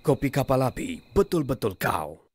kopi kapal api, betul-betul kau.